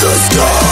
the sky